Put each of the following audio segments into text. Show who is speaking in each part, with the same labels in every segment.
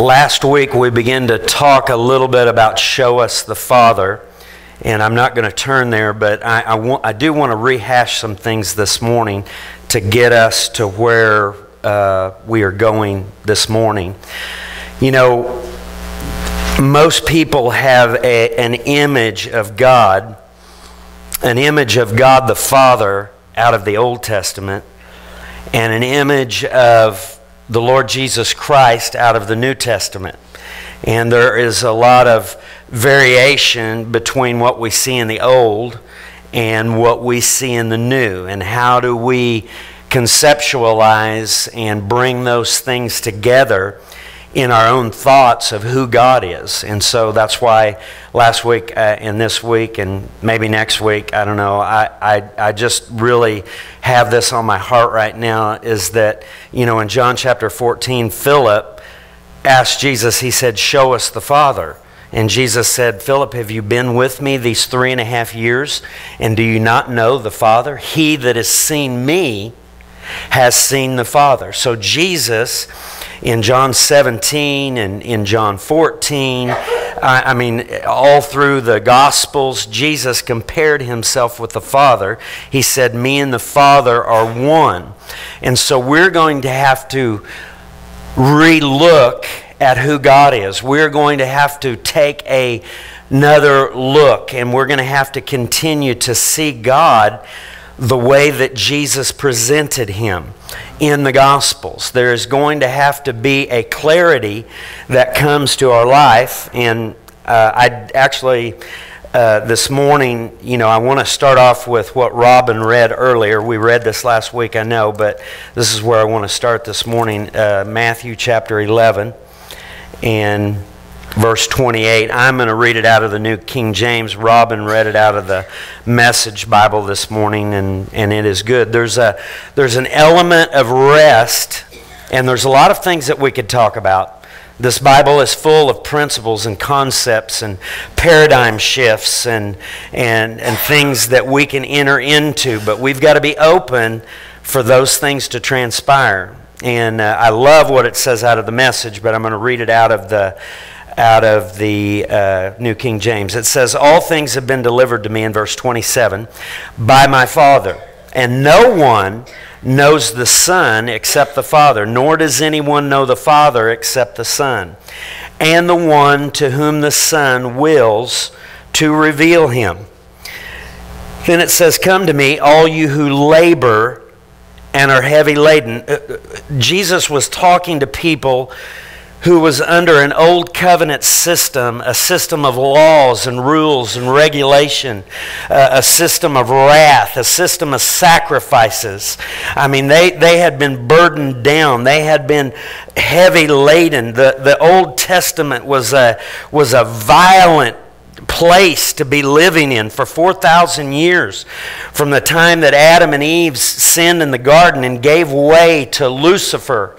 Speaker 1: Last week we began to talk a little bit about Show Us the Father, and I'm not going to turn there, but I, I, want, I do want to rehash some things this morning to get us to where uh, we are going this morning. You know, most people have a, an image of God, an image of God the Father out of the Old Testament, and an image of the Lord Jesus Christ out of the New Testament. And there is a lot of variation between what we see in the Old and what we see in the New. And how do we conceptualize and bring those things together in our own thoughts of who God is. And so that's why last week uh, and this week and maybe next week, I don't know, I, I, I just really have this on my heart right now is that, you know, in John chapter 14, Philip asked Jesus, he said, Show us the Father. And Jesus said, Philip, have you been with me these three and a half years? And do you not know the Father? He that has seen me has seen the Father. So Jesus in John 17 and in John 14. I, mean, all through the Gospels, Jesus compared himself with the Father. He said, Me and the Father are one. And so we're going to have to relook at who God is. We're going to have to take a, another look, and we're going to have to continue to see God the way that Jesus presented him in the Gospels. There is going to have to be a clarity that comes to our life. And uh, I actually, uh, this morning, you know, I want to start off with what Robin read earlier. We read this last week, I know, but this is where I want to start this morning uh, Matthew chapter 11. And verse 28. I'm going to read it out of the New King James. Robin read it out of the Message Bible this morning, and, and it is good. There's, a, there's an element of rest, and there's a lot of things that we could talk about. This Bible is full of principles and concepts and paradigm shifts and, and, and things that we can enter into, but we've got to be open for those things to transpire. And uh, I love what it says out of the message, but I'm going to read it out of the out of the uh, New King James. It says, All things have been delivered to me in verse 27 by my Father, and no one knows the Son except the Father, nor does anyone know the Father except the Son, and the one to whom the Son wills to reveal him. Then it says, Come to me, all you who labor and are heavy laden. Uh, uh, Jesus was talking to people who was under an old covenant system, a system of laws and rules and regulation, uh, a system of wrath, a system of sacrifices. I mean, they, they had been burdened down, they had been heavy laden. The, the Old Testament was a, was a violent place to be living in for 4,000 years from the time that Adam and Eve sinned in the garden and gave way to Lucifer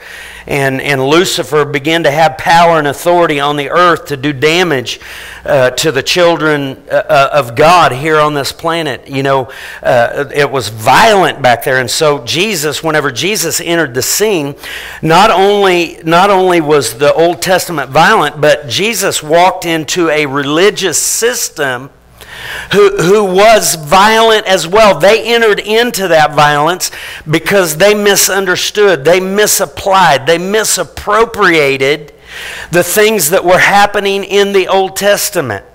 Speaker 1: and, and Lucifer began to have power and authority on the earth to do damage uh, to the children uh, uh, of God here on this planet. You know, uh, it was violent back there. And so Jesus, whenever Jesus entered the scene, not only, not only was the Old Testament violent, but Jesus walked into a religious system who, who was violent as well. They entered into that violence because they misunderstood, they misapplied, they misappropriated the things that were happening in the Old Testament.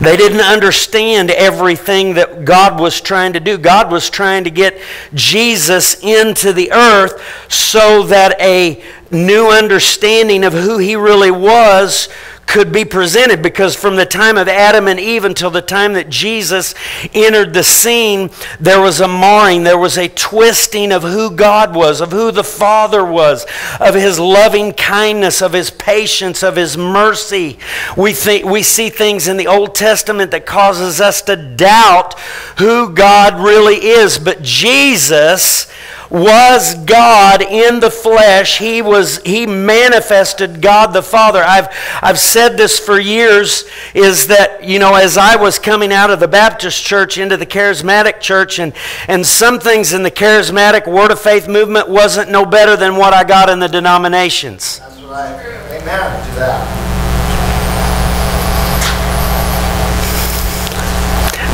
Speaker 1: They didn't understand everything that God was trying to do. God was trying to get Jesus into the earth so that a new understanding of who he really was could be presented because from the time of Adam and Eve until the time that Jesus entered the scene, there was a marring, there was a twisting of who God was, of who the Father was, of his loving kindness, of his patience, of his mercy. We, think, we see things in the Old Testament that causes us to doubt who God really is. But Jesus was God in the flesh. He was he manifested God the Father. I've I've said this for years is that, you know, as I was coming out of the Baptist church into the charismatic church and and some things in the charismatic word of faith movement wasn't no better than what I got in the denominations. That's right.
Speaker 2: Amen to that.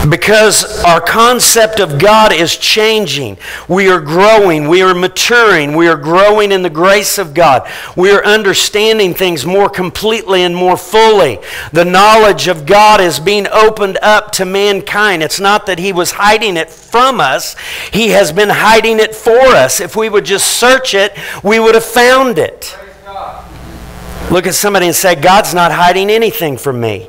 Speaker 1: Because our concept of God is changing. We are growing. We are maturing. We are growing in the grace of God. We are understanding things more completely and more fully. The knowledge of God is being opened up to mankind. It's not that He was hiding it from us, He has been hiding it for us. If we would just search it, we would have found it. Look at somebody and say, God's not hiding anything from me.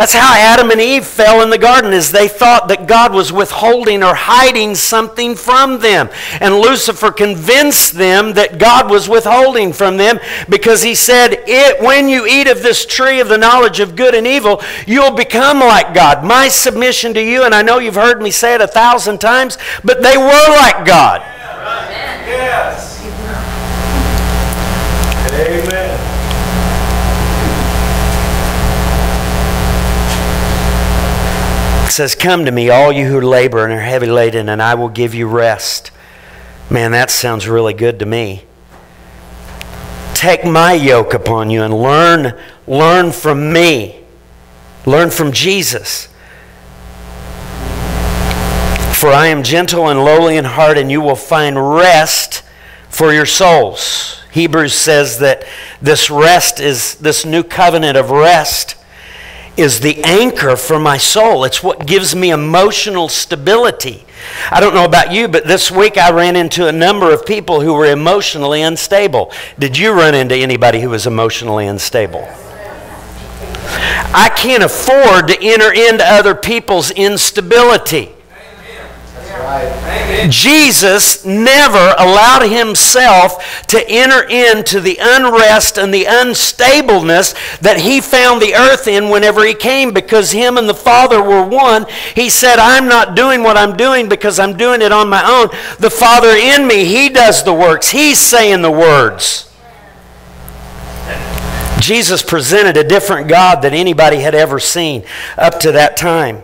Speaker 1: That's how Adam and Eve fell in the garden is they thought that God was withholding or hiding something from them. And Lucifer convinced them that God was withholding from them because he said, it, when you eat of this tree of the knowledge of good and evil, you'll become like God. My submission to you, and I know you've heard me say it a thousand times, but they were like God.
Speaker 2: Yes.
Speaker 1: Says, Come to me, all you who labor and are heavy laden, and I will give you rest. Man, that sounds really good to me. Take my yoke upon you and learn, learn from me. Learn from Jesus. For I am gentle and lowly in heart, and you will find rest for your souls. Hebrews says that this rest is this new covenant of rest is the anchor for my soul. It's what gives me emotional stability. I don't know about you, but this week I ran into a number of people who were emotionally unstable. Did you run into anybody who was emotionally unstable? I can't afford to enter into other people's instability. Jesus never allowed himself to enter into the unrest and the unstableness that he found the earth in whenever he came because him and the Father were one. He said, I'm not doing what I'm doing because I'm doing it on my own. The Father in me, he does the works, he's saying the words. Jesus presented a different God than anybody had ever seen up to that time.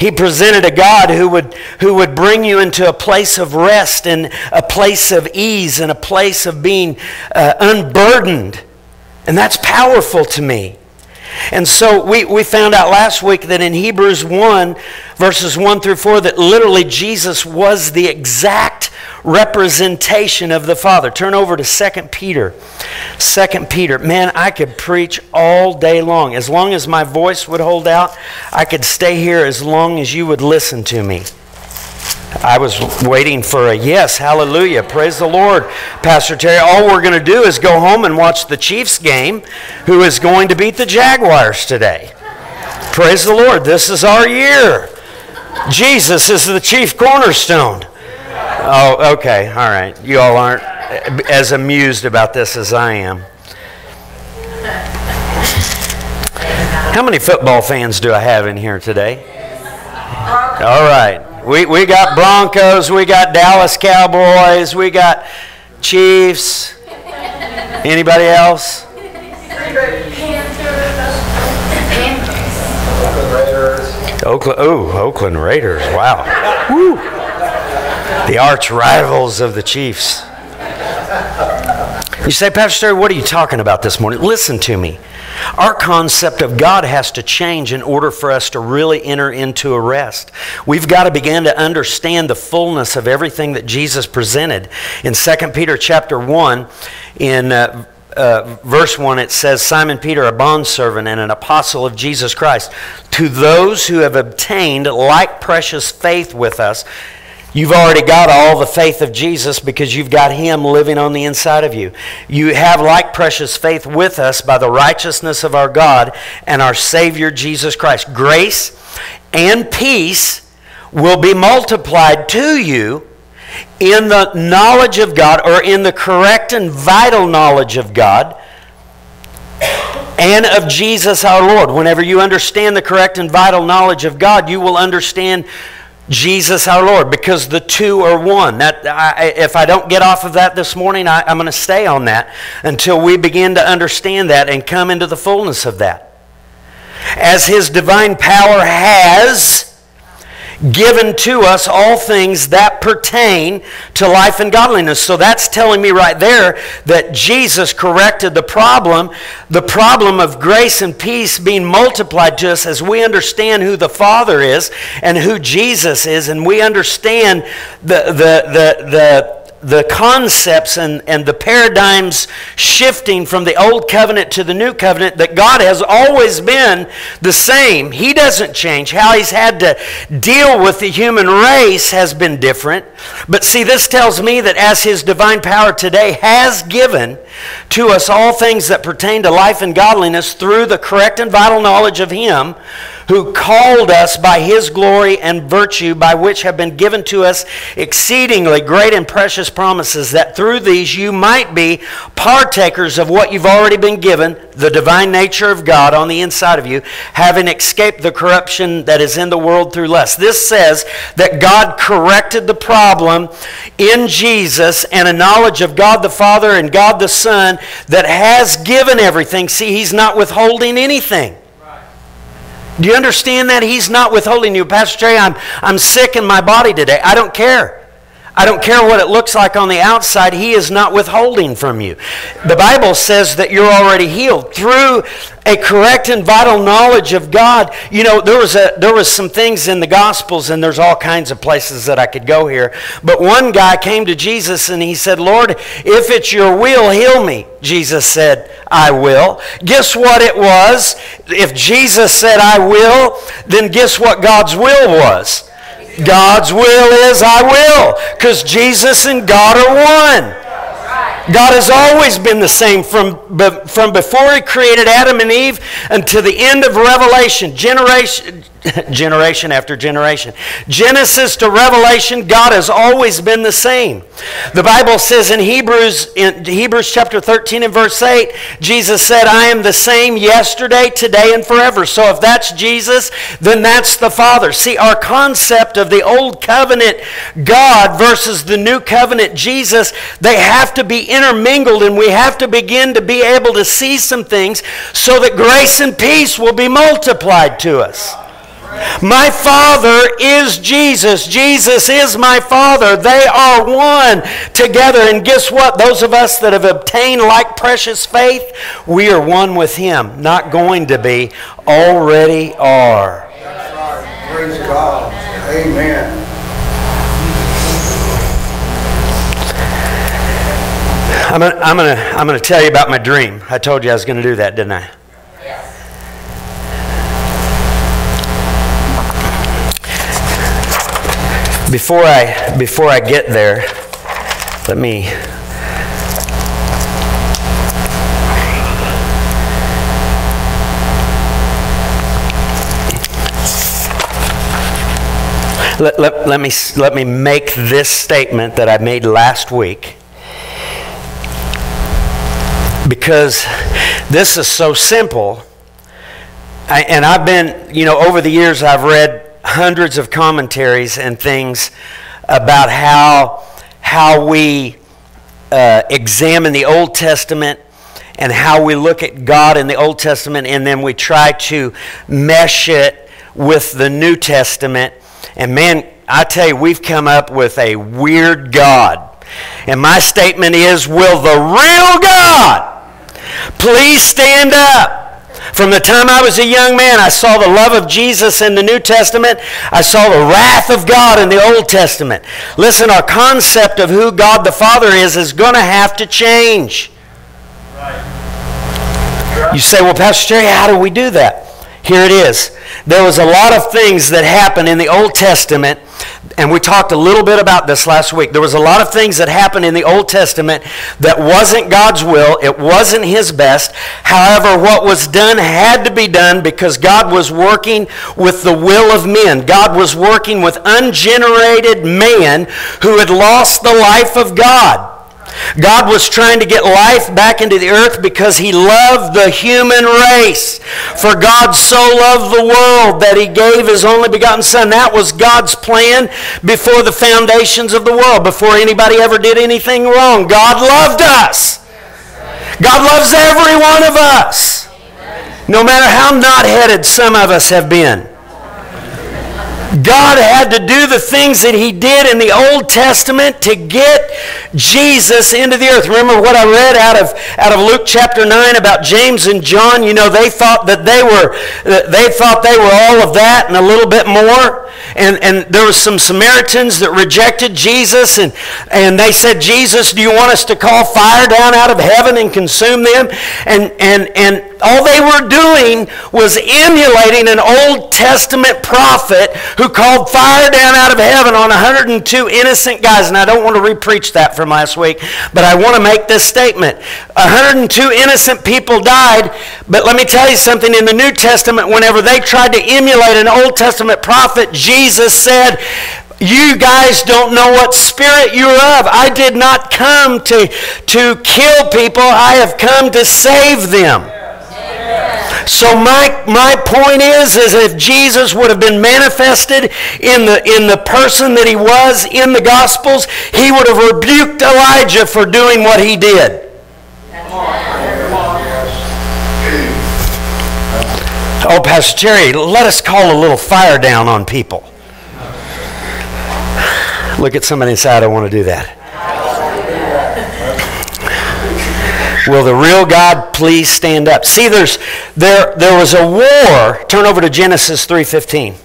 Speaker 1: He presented a God who would, who would bring you into a place of rest and a place of ease and a place of being uh, unburdened. And that's powerful to me. And so we, we found out last week that in Hebrews 1, verses 1 through 4, that literally Jesus was the exact representation of the Father. Turn over to 2 Peter. 2 Peter. Man, I could preach all day long. As long as my voice would hold out, I could stay here as long as you would listen to me. I was waiting for a yes, hallelujah, praise the Lord, Pastor Terry. All we're going to do is go home and watch the Chiefs game, who is going to beat the Jaguars today. Praise the Lord, this is our year. Jesus is the chief cornerstone. Oh, okay, all right. You all aren't as amused about this as I am. How many football fans do I have in here today? All right. We, we got Broncos, we got Dallas Cowboys, we got Chiefs. Anybody else? Oakland, oh, Oakland Raiders. Wow. Woo. The arch rivals of the Chiefs. You say, Pastor Terry, what are you talking about this morning? Listen to me. Our concept of God has to change in order for us to really enter into a rest. We've got to begin to understand the fullness of everything that Jesus presented. In 2 Peter chapter 1, in uh, uh, verse 1, it says, Simon Peter, a bondservant and an apostle of Jesus Christ, to those who have obtained like precious faith with us You've already got all the faith of Jesus because you've got Him living on the inside of you. You have like precious faith with us by the righteousness of our God and our Savior Jesus Christ. Grace and peace will be multiplied to you in the knowledge of God or in the correct and vital knowledge of God and of Jesus our Lord. Whenever you understand the correct and vital knowledge of God, you will understand Jesus our Lord, because the two are one. That I, if I don't get off of that this morning, I, I'm going to stay on that until we begin to understand that and come into the fullness of that. As His divine power has given to us all things that pertain to life and godliness. So that's telling me right there that Jesus corrected the problem, the problem of grace and peace being multiplied to us as we understand who the Father is and who Jesus is, and we understand the, the, the, the the concepts and, and the paradigms shifting from the old covenant to the new covenant that God has always been the same. He doesn't change. How He's had to deal with the human race has been different. But see, this tells me that as His divine power today has given to us all things that pertain to life and godliness through the correct and vital knowledge of Him who called us by his glory and virtue, by which have been given to us exceedingly great and precious promises, that through these you might be partakers of what you've already been given, the divine nature of God on the inside of you, having escaped the corruption that is in the world through lust. This says that God corrected the problem in Jesus and a knowledge of God the Father and God the Son that has given everything. See, he's not withholding anything. Do you understand that? He's not withholding you. Pastor Jerry, I'm, I'm sick in my body today. I don't care. I don't care what it looks like on the outside. He is not withholding from you. The Bible says that you're already healed through a correct and vital knowledge of God. You know, there was a there was some things in the Gospels, and there's all kinds of places that I could go here. But one guy came to Jesus and he said, "Lord, if it's your will, heal me." Jesus said, "I will." Guess what it was? If Jesus said, "I will," then guess what God's will was? God's will is I will because Jesus and God are one. God has always been the same from, from before He created Adam and Eve until the end of Revelation. Generation, generation after generation. Genesis to Revelation, God has always been the same. The Bible says in Hebrews, in Hebrews chapter 13 and verse 8, Jesus said, I am the same yesterday, today, and forever. So if that's Jesus, then that's the Father. See, our concept of the old covenant God versus the new covenant Jesus, they have to be intermingled and we have to begin to be able to see some things so that grace and peace will be multiplied to us. My Father is Jesus. Jesus is my Father. They are one together. And guess what? Those of us that have obtained like precious faith, we are one with Him. Not going to be, already are.
Speaker 2: Praise God. Amen.
Speaker 1: I'm going to I'm gonna, I'm gonna tell you about my dream. I told you I was going to do that, didn't I? Before I, before I get there, let me Let, let, let, me, let me make this statement that I made last week because this is so simple. I, and I've been, you know, over the years, I've read hundreds of commentaries and things about how, how we uh, examine the Old Testament and how we look at God in the Old Testament and then we try to mesh it with the New Testament. And man, I tell you, we've come up with a weird God. And my statement is Will the real God please stand up? From the time I was a young man, I saw the love of Jesus in the New Testament. I saw the wrath of God in the Old Testament. Listen, our concept of who God the Father is is going to have to change. You say, well, Pastor Jerry, how do we do that? Here it is. There was a lot of things that happened in the Old Testament and we talked a little bit about this last week. There was a lot of things that happened in the Old Testament that wasn't God's will, it wasn't His best. However, what was done had to be done because God was working with the will of men. God was working with ungenerated man who had lost the life of God. God was trying to get life back into the earth because he loved the human race. For God so loved the world that he gave his only begotten Son. That was God's plan before the foundations of the world, before anybody ever did anything wrong. God loved us. God loves every one of us. No matter how knot headed some of us have been. God had to do the things that he did in the Old Testament to get Jesus into the earth. Remember what I read out of, out of Luke chapter 9 about James and John? You know, they thought that they were, they thought they were all of that and a little bit more. And, and there were some Samaritans that rejected Jesus and, and they said, Jesus, do you want us to call fire down out of heaven and consume them? And, and, and all they were doing was emulating an Old Testament prophet who called fire down out of heaven on 102 innocent guys. And I don't want to repreach that from last week, but I want to make this statement. 102 innocent people died, but let me tell you something. In the New Testament, whenever they tried to emulate an Old Testament prophet, Jesus said, you guys don't know what spirit you're of. I did not come to, to kill people. I have come to save them. So my, my point is, is if Jesus would have been manifested in the, in the person that he was in the Gospels, he would have rebuked Elijah for doing what he did. Oh, Pastor Jerry, let us call a little fire down on people. Look at somebody inside. I want to do that. Will the real God please stand up? See, there's, there, there was a war. Turn over to Genesis 3.15.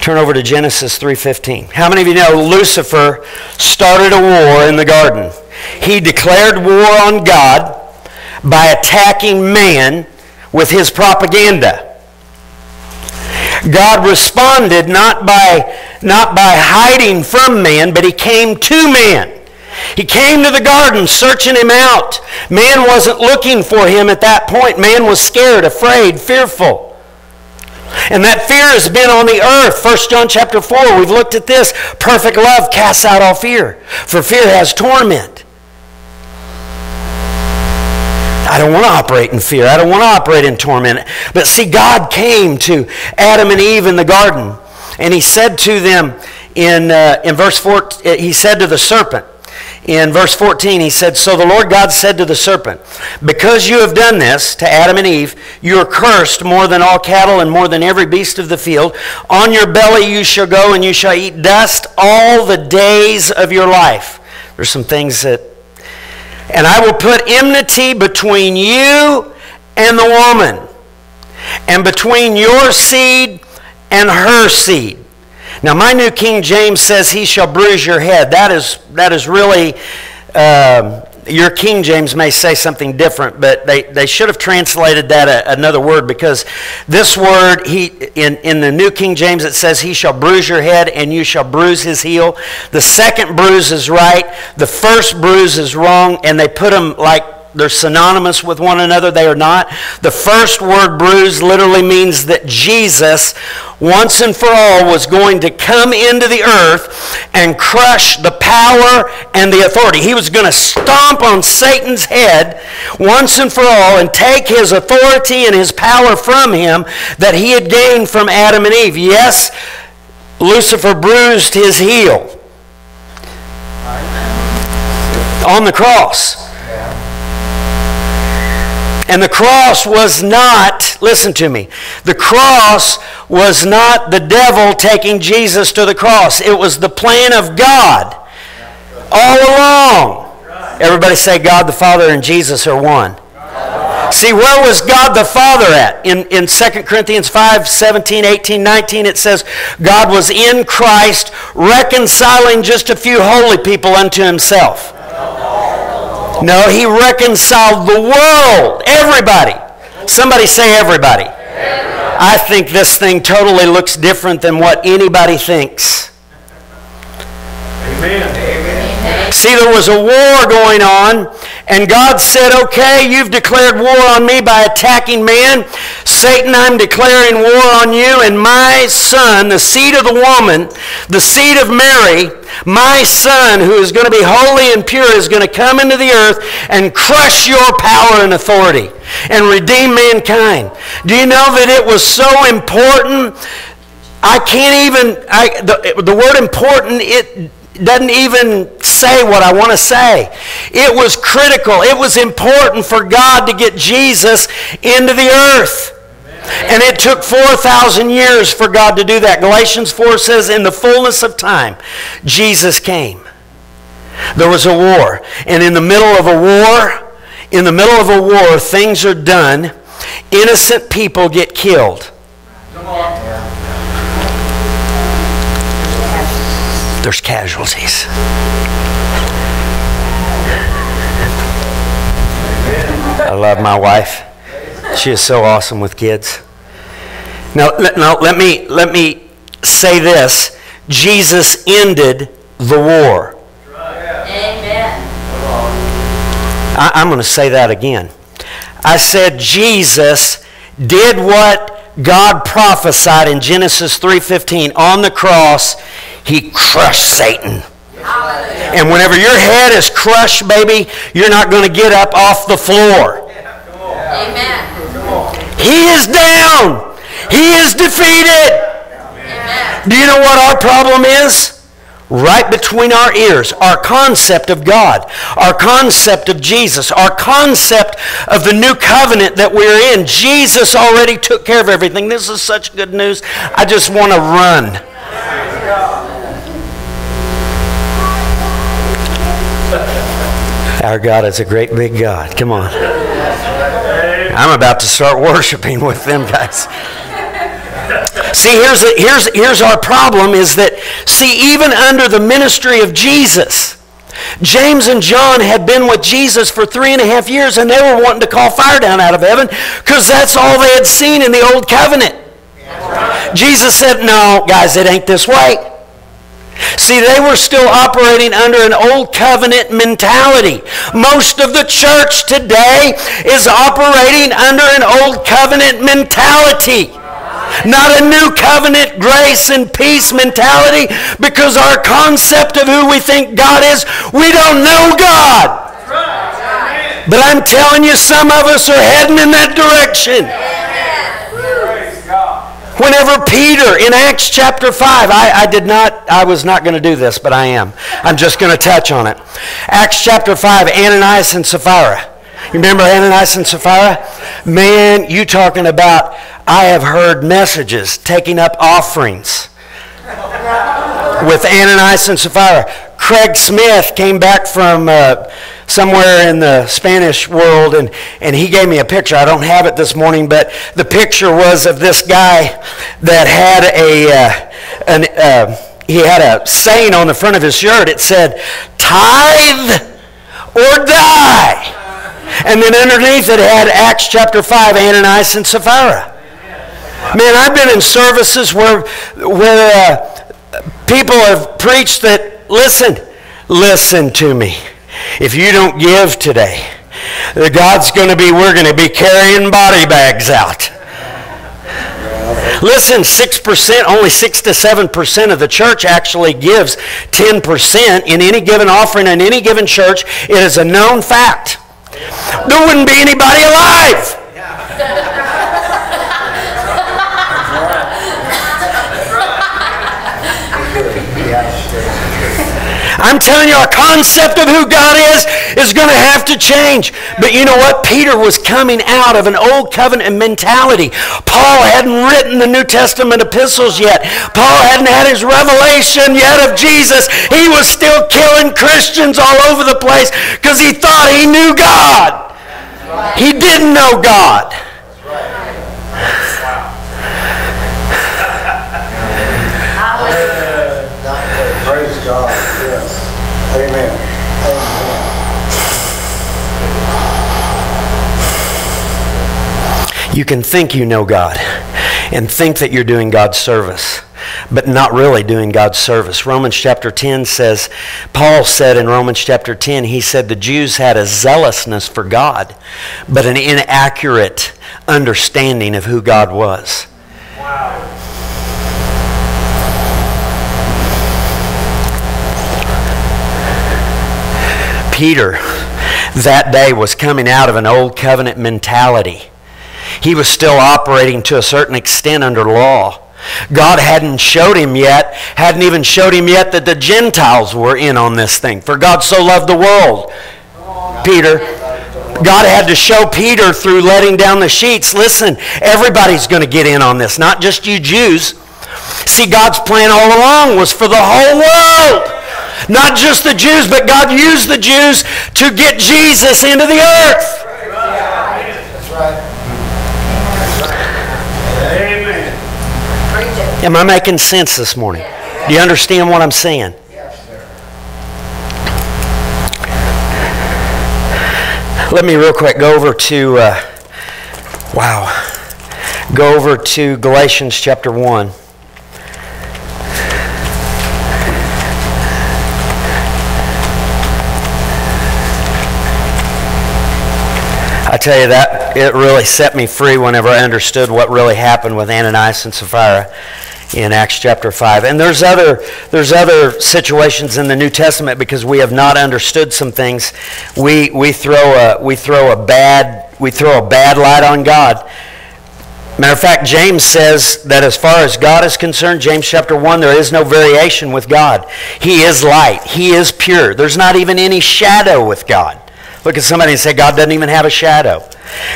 Speaker 1: Turn over to Genesis 3.15. How many of you know Lucifer started a war in the garden? He declared war on God by attacking man with his propaganda. God responded not by, not by hiding from man, but he came to man. He came to the garden searching him out. Man wasn't looking for him at that point. Man was scared, afraid, fearful. And that fear has been on the earth. 1 John chapter 4, we've looked at this. Perfect love casts out all fear, for fear has torment. I don't want to operate in fear. I don't want to operate in torment. But see, God came to Adam and Eve in the garden, and he said to them in, uh, in verse 4, he said to the serpent, in verse 14, he said, So the Lord God said to the serpent, Because you have done this to Adam and Eve, you are cursed more than all cattle and more than every beast of the field. On your belly you shall go, and you shall eat dust all the days of your life. There's some things that. And I will put enmity between you and the woman, and between your seed and her seed. Now, my New King James says, He shall bruise your head. That is, that is really, uh, your King James may say something different, but they, they should have translated that a, another word because this word, he, in, in the New King James, it says, He shall bruise your head and you shall bruise his heel. The second bruise is right, the first bruise is wrong, and they put them like they're synonymous with one another. They are not. The first word bruise literally means that Jesus, once and for all, was going to come into the earth and crush the power and the authority. He was going to stomp on Satan's head once and for all and take his authority and his power from him that he had gained from Adam and Eve. Yes, Lucifer bruised his heel on the cross. And the cross was not, listen to me, the cross was not the devil taking Jesus to the cross. It was the plan of God all along. Everybody say God the Father and Jesus are one. See, where was God the Father at? In, in 2 Corinthians 5, 17, 18, 19, it says, God was in Christ reconciling just a few holy people unto himself. No, he reconciled the world. Everybody. Somebody say everybody. everybody. I think this thing totally looks different than what anybody thinks. Amen. See, there was a war going on, and God said, Okay, you've declared war on me by attacking man. Satan, I'm declaring war on you, and my son, the seed of the woman, the seed of Mary, my son, who is going to be holy and pure, is going to come into the earth and crush your power and authority and redeem mankind. Do you know that it was so important? I can't even, I, the, the word important, it doesn't even say what I want to say. It was critical. It was important for God to get Jesus into the earth. And it took 4,000 years for God to do that. Galatians 4 says, In the fullness of time, Jesus came. There was a war. And in the middle of a war, in the middle of a war, things are done. Innocent people get killed. There's casualties. I love my wife. She is so awesome with kids. Now, let, now let me let me say this: Jesus ended the war.
Speaker 3: Amen.
Speaker 1: I, I'm going to say that again. I said Jesus did what God prophesied in Genesis 3:15 on the cross. He crushed Satan. And whenever your head is crushed, baby, you're not going to get up off the floor.
Speaker 3: Amen.
Speaker 1: He is down. He is defeated.
Speaker 3: Amen.
Speaker 1: Do you know what our problem is? Right between our ears, our concept of God, our concept of Jesus, our concept of the new covenant that we're in. Jesus already took care of everything. This is such good news. I just want to run. Our God is a great big God. Come on. I'm about to start worshiping with them guys. See, here's, here's, here's our problem is that, see, even under the ministry of Jesus, James and John had been with Jesus for three and a half years and they were wanting to call fire down out of heaven because that's all they had seen in the old covenant. Jesus said, No, guys, it ain't this way. See, they were still operating under an old covenant mentality. Most of the church today is operating under an old covenant mentality. Not a new covenant grace and peace mentality because our concept of who we think God is, we don't know God. But I'm telling you, some of us are heading in that direction. Whenever Peter in Acts chapter 5, I, I did not, I was not going to do this, but I am. I'm just going to touch on it. Acts chapter 5, Ananias and Sapphira. You remember Ananias and Sapphira? Man, you talking about, I have heard messages taking up offerings with Ananias and Sapphira. Craig Smith came back from uh, somewhere in the Spanish world, and, and he gave me a picture. I don't have it this morning, but the picture was of this guy that had a uh, an, uh, he had a saying on the front of his shirt. It said, "Tithe or die," and then underneath it had Acts chapter five, Ananias and Sapphira. Man, I've been in services where where uh, people have preached that. Listen, listen to me. If you don't give today, God's going to be. We're going to be carrying body bags out. Listen, six percent, only six to seven percent of the church actually gives ten percent in any given offering in any given church. It is a known fact. There wouldn't be anybody alive. I'm telling you, our concept of who God is is going to have to change. But you know what? Peter was coming out of an old covenant mentality. Paul hadn't written the New Testament epistles yet. Paul hadn't had his revelation yet of Jesus. He was still killing Christians all over the place because he thought he knew God. He didn't know God.
Speaker 2: Praise God. Yes. Amen. Amen.
Speaker 1: You can think you know God and think that you're doing God's service, but not really doing God's service. Romans chapter 10 says, Paul said in Romans chapter 10, he said the Jews had a zealousness for God, but an inaccurate understanding of who God was. Wow. Peter that day was coming out of an old covenant mentality. He was still operating to a certain extent under law. God hadn't showed him yet, hadn't even showed him yet that the Gentiles were in on this thing. For God so loved the world. Peter, God had to show Peter through letting down the sheets listen, everybody's going to get in on this, not just you Jews. See, God's plan all along was for the whole world. Not just the Jews, but God used the Jews to get Jesus into the earth.
Speaker 2: That's right. Amen.
Speaker 3: Preach it.
Speaker 1: Am I making sense this morning? Do you understand what I'm saying? Let me real quick go over to, uh, wow, go over to Galatians chapter 1. I tell you that it really set me free whenever I understood what really happened with Ananias and Sapphira in Acts chapter 5. And there's other there's other situations in the New Testament because we have not understood some things. We we throw a we throw a bad we throw a bad light on God. Matter of fact, James says that as far as God is concerned, James chapter 1, there is no variation with God. He is light. He is pure. There's not even any shadow with God. Look at somebody and say, God doesn't even have a shadow.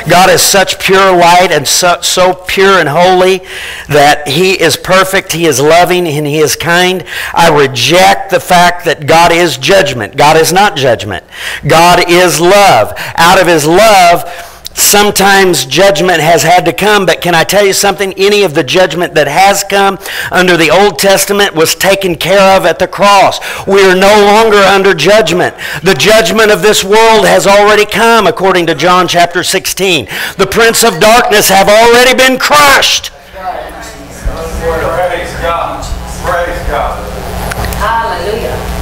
Speaker 1: God is such pure light and so, so pure and holy that He is perfect, He is loving, and He is kind. I reject the fact that God is judgment. God is not judgment. God is love. Out of His love, Sometimes judgment has had to come, but can I tell you something? Any of the judgment that has come under the Old Testament was taken care of at the cross. We are no longer under judgment. The judgment of this world has already come, according to John chapter 16. The prince of darkness have already been crushed.
Speaker 2: Praise God. Praise God.
Speaker 3: Hallelujah.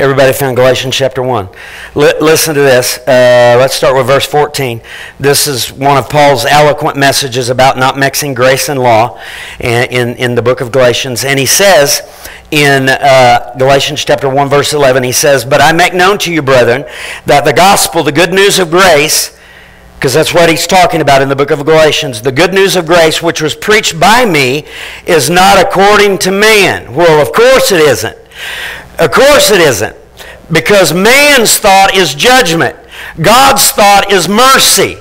Speaker 1: Everybody found Galatians chapter 1. Li- listen to this. Uh, let's start with verse 14. This is one of Paul's eloquent messages about not mixing grace and law in, in, in the book of Galatians. And he says in uh, Galatians chapter 1, verse 11, he says, But I make known to you, brethren, that the gospel, the good news of grace, because that's what he's talking about in the book of Galatians. The good news of grace, which was preached by me, is not according to man. Well, of course it isn't. Of course it isn't. Because man's thought is judgment, God's thought is mercy.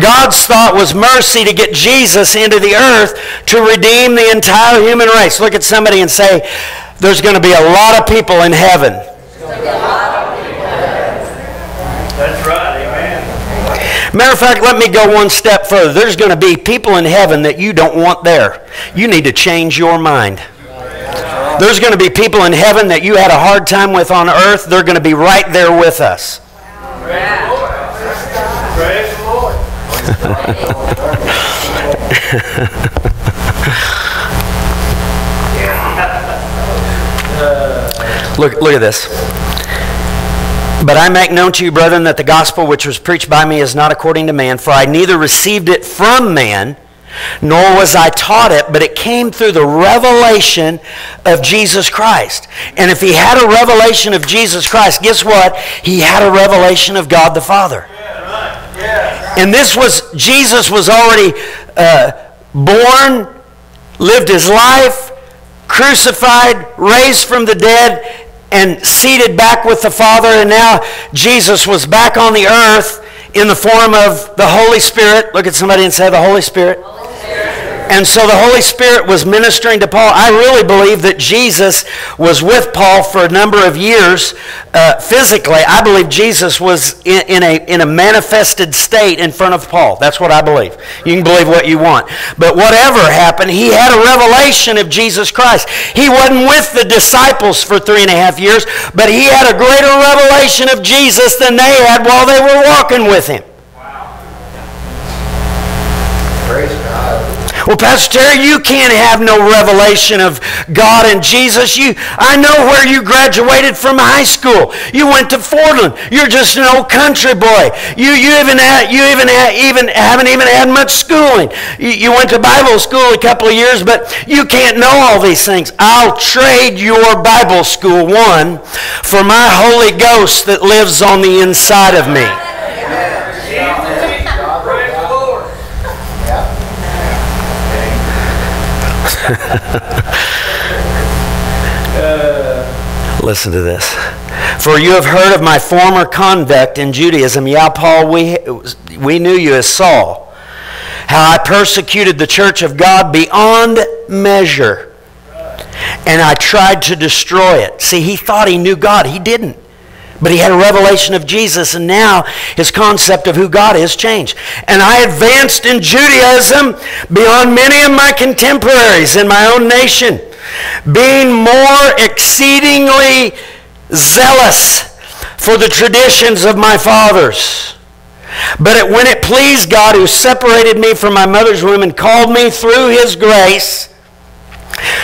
Speaker 1: God's thought was mercy to get Jesus into the earth to redeem the entire human race. Look at somebody and say, There's going to be a lot of people in heaven.
Speaker 2: That's right. Amen.
Speaker 1: Matter of fact, let me go one step further. There's going to be people in heaven that you don't want there. You need to change your mind. There's going to be people in heaven that you had a hard time with on earth. They're going to be right there with us. Look, look at this. But I make known to you, brethren, that the gospel which was preached by me is not according to man, for I neither received it from man, nor was I taught it, but it came through the revelation of Jesus Christ. And if he had a revelation of Jesus Christ, guess what? He had a revelation of God the Father. And this was, Jesus was already uh, born, lived his life, crucified, raised from the dead, and seated back with the Father. And now Jesus was back on the earth in the form of the Holy Spirit. Look at somebody and say, The Holy Spirit. And so the Holy Spirit was ministering to Paul. I really believe that Jesus was with Paul for a number of years uh, physically. I believe Jesus was in, in, a, in a manifested state in front of Paul. That's what I believe. You can believe what you want. But whatever happened, he had a revelation of Jesus Christ. He wasn't with the disciples for three and a half years, but he had a greater revelation of Jesus than they had while they were walking with him.
Speaker 2: Praise God.
Speaker 1: Well, Pastor Terry, you can't have no revelation of God and Jesus. You, I know where you graduated from high school. You went to Fordland. You're just an old country boy. You, you even, had, you even, had, even haven't even had much schooling. You, you went to Bible school a couple of years, but you can't know all these things. I'll trade your Bible school one for my Holy Ghost that lives on the inside of me.
Speaker 2: Praise the Lord.
Speaker 1: Listen to this. For you have heard of my former conduct in Judaism. Yeah, Paul, we, we knew you as Saul. How I persecuted the church of God beyond measure. And I tried to destroy it. See, he thought he knew God. He didn't. But he had a revelation of Jesus, and now his concept of who God is changed. And I advanced in Judaism beyond many of my contemporaries in my own nation, being more exceedingly zealous for the traditions of my fathers. But it, when it pleased God, who separated me from my mother's womb and called me through his grace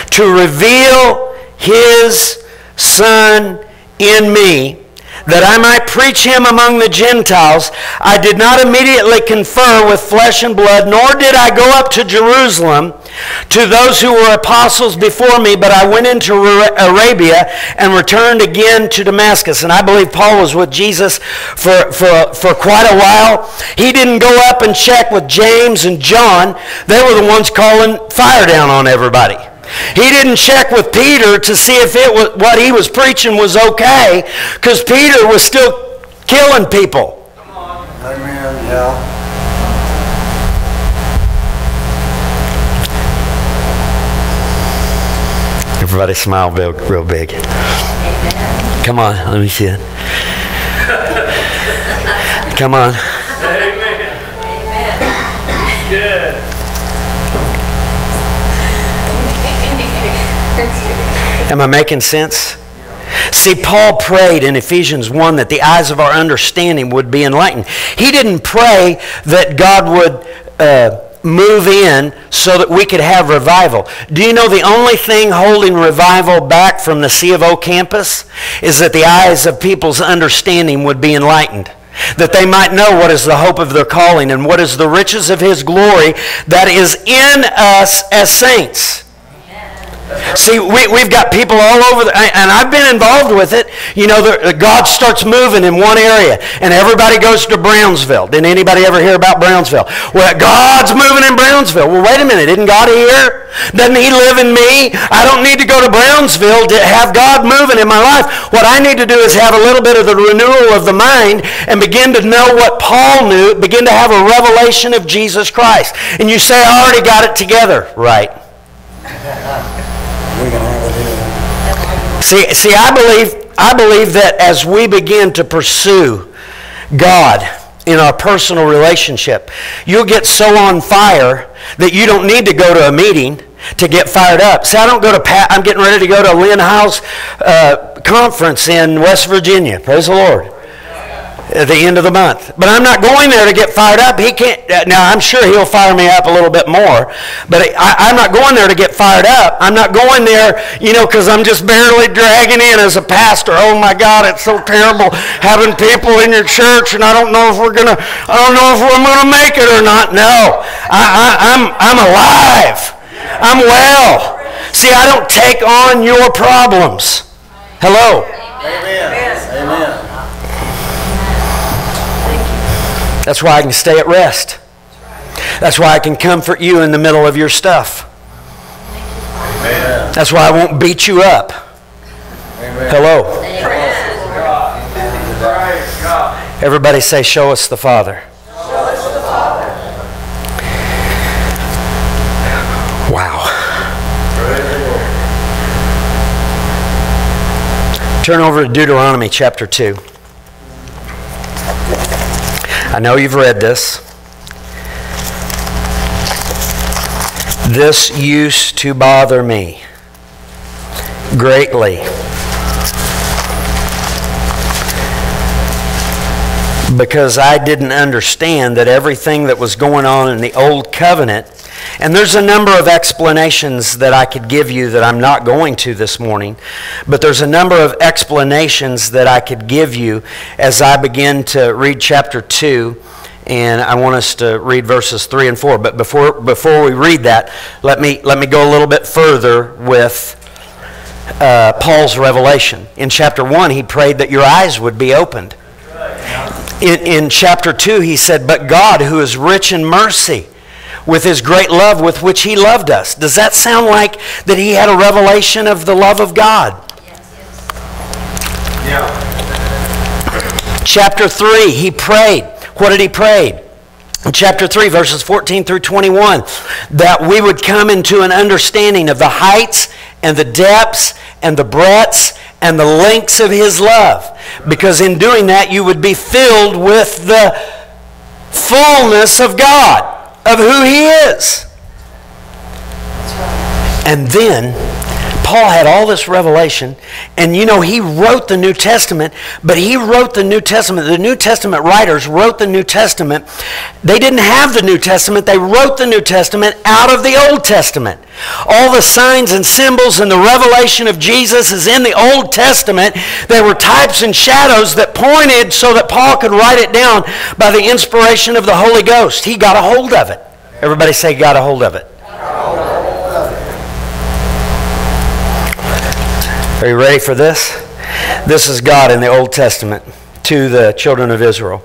Speaker 1: to reveal his Son in me, that I might preach him among the Gentiles, I did not immediately confer with flesh and blood, nor did I go up to Jerusalem to those who were apostles before me, but I went into Arabia and returned again to Damascus. And I believe Paul was with Jesus for, for, for quite a while. He didn't go up and check with James and John, they were the ones calling fire down on everybody. He didn't check with Peter to see if it was, what he was preaching was okay, because Peter was still killing people.
Speaker 2: Amen. Yeah.
Speaker 1: Everybody smile real, real big. Come on, let me see it. Come on. Am I making sense? See, Paul prayed in Ephesians 1 that the eyes of our understanding would be enlightened. He didn't pray that God would uh, move in so that we could have revival. Do you know the only thing holding revival back from the C of O campus is that the eyes of people's understanding would be enlightened? That they might know what is the hope of their calling and what is the riches of His glory that is in us as saints. See, we, we've got people all over, the, and I've been involved with it. You know, the, God starts moving in one area, and everybody goes to Brownsville. Didn't anybody ever hear about Brownsville? Well, God's moving in Brownsville. Well, wait a minute. Isn't God here? Doesn't He live in me? I don't need to go to Brownsville to have God moving in my life. What I need to do is have a little bit of the renewal of the mind and begin to know what Paul knew, begin to have a revelation of Jesus Christ. And you say, I already got it together. Right. See, see, I believe, I believe that as we begin to pursue God in our personal relationship, you'll get so on fire that you don't need to go to a meeting to get fired up. See, I don't go to Pat. I'm getting ready to go to Lynn Hiles uh, conference in West Virginia. Praise the Lord at the end of the month. But I'm not going there to get fired up. He can't. Uh, now I'm sure he'll fire me up a little bit more, but I, am not going there to get fired up. I'm not going there, you know, because I'm just barely dragging in as a pastor. Oh my God, it's so terrible having people in your church, and I don't know if we're gonna. I don't know if we're gonna make it or not. No, I, I, I'm I'm alive. I'm well. See, I don't take on your problems. Hello.
Speaker 2: Amen.
Speaker 1: That's why I can stay at rest. That's why I can comfort you in the middle of your stuff.
Speaker 2: Amen.
Speaker 1: That's why I won't beat you up.
Speaker 2: Amen.
Speaker 1: Hello.
Speaker 2: God.
Speaker 1: Everybody say, Show us the Father. Wow. Turn over to Deuteronomy chapter 2. I know you've read this. This used to bother me greatly. Because I didn't understand that everything that was going on in the Old Covenant, and there's a number of explanations that I could give you that I'm not going to this morning, but there's a number of explanations that I could give you as I begin to read chapter 2 and I want us to read verses 3 and 4. But before, before we read that, let me, let me go a little bit further with uh, Paul's revelation. In chapter 1, he prayed that your eyes would be opened. In, in chapter 2, he said, But God, who is rich in mercy, with his great love with which he loved us. Does that sound like that he had a revelation of the love of God? Yes. Yeah. Chapter 3, he prayed. What did he pray? In chapter 3, verses 14 through 21, that we would come into an understanding of the heights and the depths and the breadths and the lengths of his love. Because in doing that, you would be filled with the fullness of God, of who he is. And then Paul had all this revelation, and you know, he wrote the New Testament, but he wrote the New Testament. The New Testament writers wrote the New Testament. They didn't have the New Testament, they wrote the New Testament out of the Old Testament. All the signs and symbols and the revelation of Jesus is in the Old Testament. There were types and shadows that pointed so that Paul could write it down by the inspiration of the Holy Ghost. He got a hold of it. Everybody say, got a hold of it. Are you ready for this? This is God in the Old Testament to the children of Israel.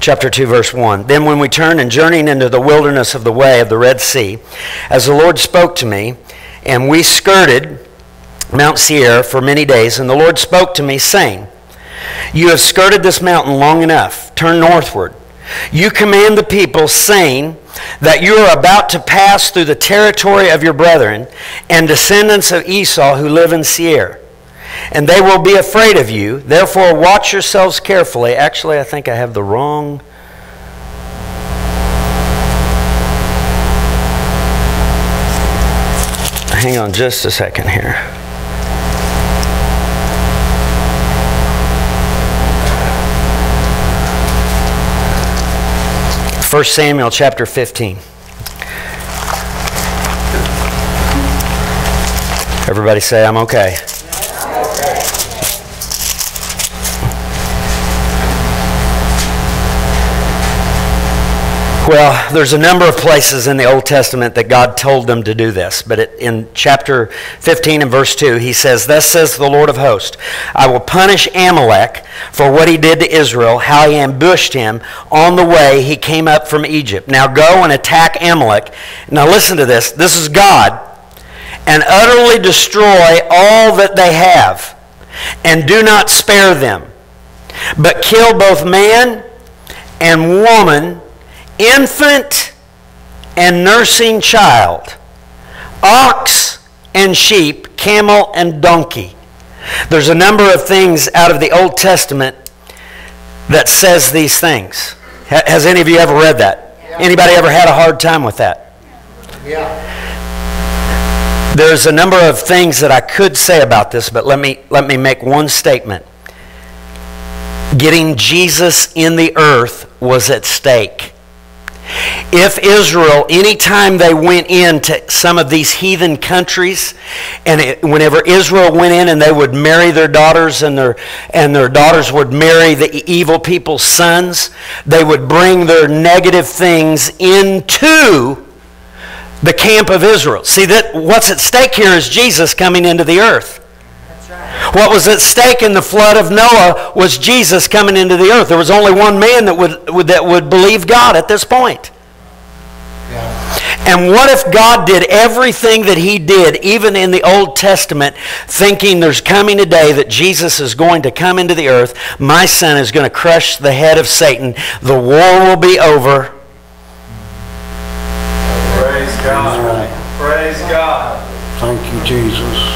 Speaker 1: Chapter 2, verse 1. Then when we turned and journeyed into the wilderness of the way of the Red Sea, as the Lord spoke to me, and we skirted Mount Seir for many days, and the Lord spoke to me, saying, You have skirted this mountain long enough. Turn northward. You command the people, saying that you are about to pass through the territory of your brethren and descendants of Esau who live in Seir and they will be afraid of you. Therefore, watch yourselves carefully. Actually, I think I have the wrong. Hang on just a second here. First Samuel chapter 15. Everybody say, I'm okay. Well, there's a number of places in the Old Testament that God told them to do this. But it, in chapter 15 and verse 2, he says, Thus says the Lord of hosts, I will punish Amalek for what he did to Israel, how he ambushed him on the way he came up from Egypt. Now go and attack Amalek. Now listen to this. This is God. And utterly destroy all that they have, and do not spare them, but kill both man and woman infant and nursing child, ox and sheep, camel and donkey. There's a number of things out of the Old Testament that says these things. Has any of you ever read that? Yeah. Anybody ever had a hard time with that?
Speaker 2: Yeah.
Speaker 1: There's a number of things that I could say about this, but let me let me make one statement. Getting Jesus in the earth was at stake. If Israel, anytime they went into some of these heathen countries, and it, whenever Israel went in and they would marry their daughters and their, and their daughters would marry the evil people's sons, they would bring their negative things into the camp of Israel. See, that what's at stake here is Jesus coming into the earth. What was at stake in the flood of Noah was Jesus coming into the earth. There was only one man that would, would that would believe God at this point. And what if God did everything that He did, even in the Old Testament, thinking there's coming a day that Jesus is going to come into the earth, my son is going to crush the head of Satan, the war will be over.
Speaker 2: Praise God. Praise God.
Speaker 4: Thank you, Jesus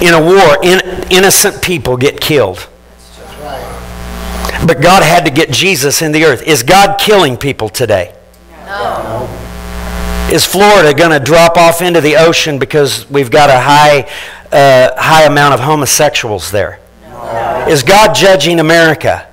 Speaker 1: in a war, in, innocent people get killed. But God had to get Jesus in the earth. Is God killing people today?
Speaker 3: No.
Speaker 1: Is Florida going to drop off into the ocean because we've got a high, uh, high amount of homosexuals there? No. Is God judging America?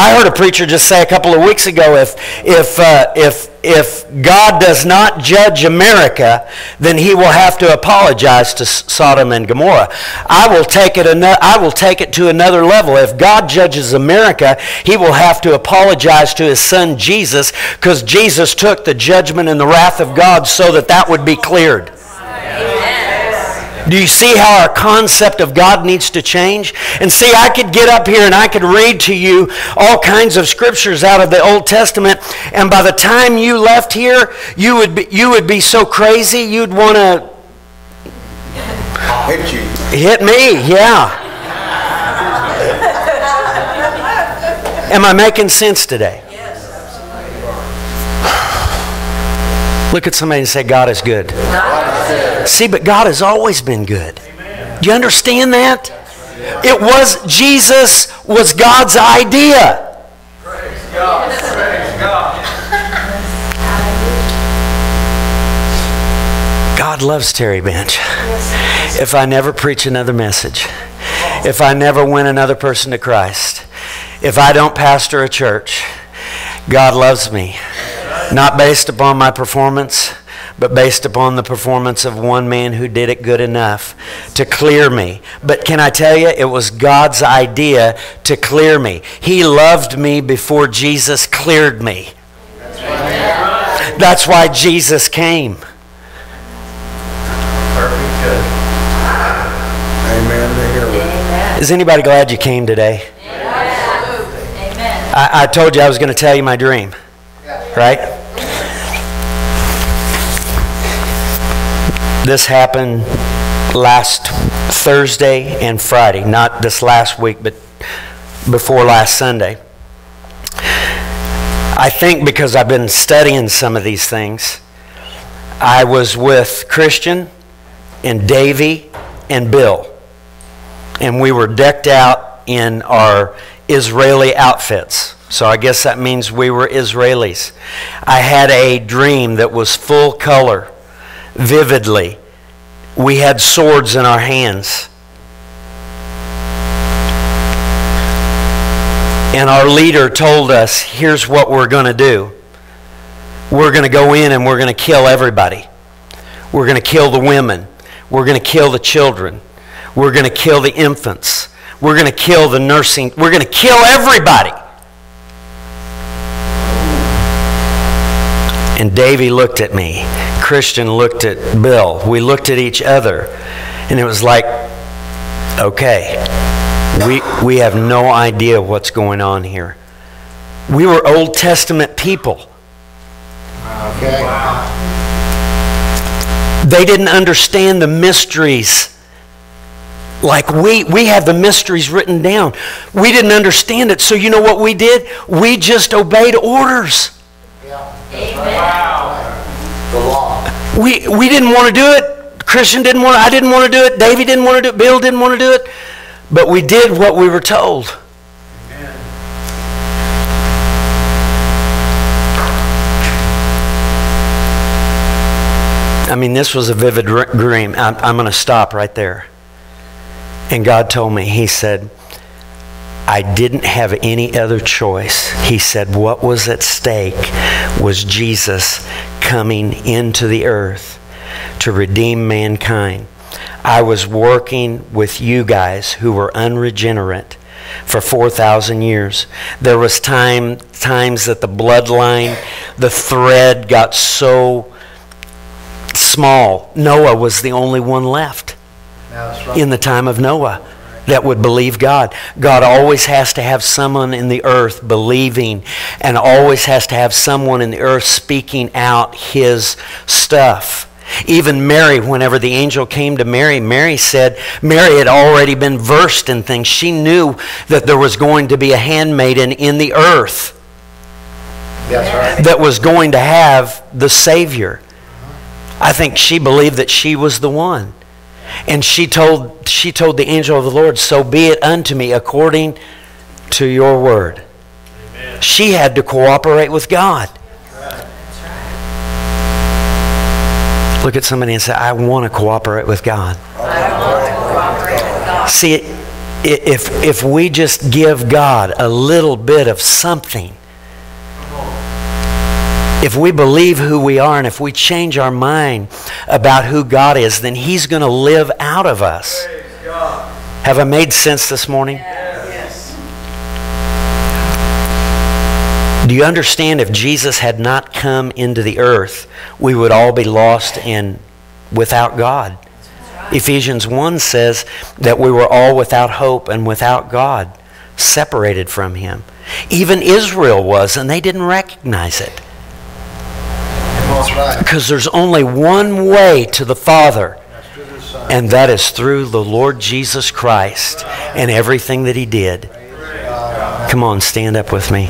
Speaker 1: I heard a preacher just say a couple of weeks ago if, if, uh, if, if God does not judge America, then he will have to apologize to Sodom and Gomorrah. I will take it, I will take it to another level. If God judges America, he will have to apologize to his son Jesus because Jesus took the judgment and the wrath of God so that that would be cleared. Do you see how our concept of God needs to change? And see, I could get up here and I could read to you all kinds of scriptures out of the Old Testament, and by the time you left here, you would be, you would be so crazy you'd want to
Speaker 2: hit you.
Speaker 1: Hit me, yeah. Am I making sense today? Look at somebody and say, God is good. God is good. See, but God has always been good. Do you understand that? It was Jesus was God's idea.
Speaker 2: God
Speaker 1: loves Terry Bench. If I never preach another message, if I never win another person to Christ, if I don't pastor a church, God loves me. Not based upon my performance, but based upon the performance of one man who did it good enough to clear me. But can I tell you, it was God's idea to clear me. He loved me before Jesus cleared me. That's why Jesus came.
Speaker 2: Perfect good.
Speaker 4: Amen to hear it.
Speaker 1: Is anybody glad you came today?
Speaker 3: Amen.
Speaker 1: I, I told you I was going to tell you my dream, right? This happened last Thursday and Friday, not this last week, but before last Sunday. I think because I've been studying some of these things, I was with Christian and Davy and Bill and we were decked out in our Israeli outfits. So I guess that means we were Israelis. I had a dream that was full color, vividly. We had swords in our hands. And our leader told us here's what we're going to do we're going to go in and we're going to kill everybody. We're going to kill the women. We're going to kill the children. We're going to kill the infants. We're going to kill the nursing. We're going to kill everybody. And Davy looked at me. Christian looked at Bill. We looked at each other. And it was like, okay, we, we have no idea what's going on here. We were Old Testament people.
Speaker 4: Okay.
Speaker 1: They didn't understand the mysteries like we we have the mysteries written down. We didn't understand it. So you know what we did? We just obeyed orders.
Speaker 4: The law.
Speaker 1: We we didn't want to do it. Christian didn't want to, I didn't want to do it. Davey didn't want to do it. Bill didn't want to do it. But we did what we were told. I mean, this was a vivid dream. I'm, I'm going to stop right there. And God told me, He said, I didn't have any other choice. He said, what was at stake was Jesus coming into the earth to redeem mankind. I was working with you guys who were unregenerate for 4,000 years. There was time, times that the bloodline, the thread got so small. Noah was the only one left in the time of Noah that would believe God. God always has to have someone in the earth believing and always has to have someone in the earth speaking out his stuff. Even Mary, whenever the angel came to Mary, Mary said, Mary had already been versed in things. She knew that there was going to be a handmaiden in the earth
Speaker 2: That's right.
Speaker 1: that was going to have the Savior. I think she believed that she was the one. And she told, she told the angel of the Lord, So be it unto me according to your word. She had to cooperate with God. Look at somebody and say, I want to cooperate with God. See, if, if we just give God a little bit of something, if we believe who we are and if we change our mind about who God is, then He's going to live out of us. Have I made sense this morning? Do you understand if Jesus had not come into the earth, we would all be lost and without God? Ephesians 1 says that we were all without hope and without God, separated from Him. Even Israel was, and they didn't recognize it.
Speaker 4: That's right.
Speaker 1: Because there's only one way to the Father,
Speaker 4: That's through the Son.
Speaker 1: and that is through the Lord Jesus Christ and everything that He did. Come on, stand up with me.